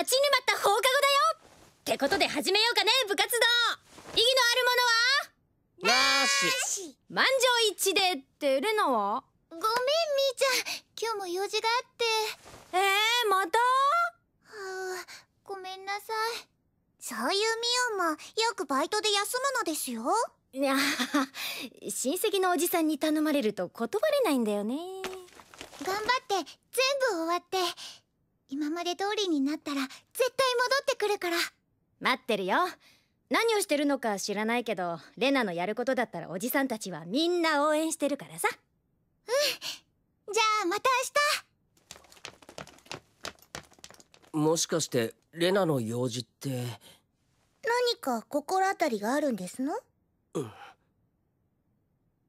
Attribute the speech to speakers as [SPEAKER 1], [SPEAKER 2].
[SPEAKER 1] 待ちに待った放課後だよ。ってことで始めようかね部活動。意義のあるものは？
[SPEAKER 2] なし。
[SPEAKER 1] 満場一致でってレナは？
[SPEAKER 3] ごめんみーちゃん。今日も用事があって。
[SPEAKER 1] えー、また？
[SPEAKER 3] はあごめんなさい。そういうミオンもよくバイトで休むのですよ。
[SPEAKER 1] いや親戚のおじさんに頼まれると断れないんだよね。
[SPEAKER 3] 頑張って全部終わって今まで通りになったら絶対戻ってくるから。
[SPEAKER 1] 待ってるよ。何をしてるのか知らないけどレナのやることだったらおじさんたちはみんな応援してるからさ。
[SPEAKER 3] じゃあまた
[SPEAKER 2] もしかしてレナの用事って？
[SPEAKER 3] 明日何か心当たりがあるんですの？
[SPEAKER 2] うん